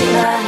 life.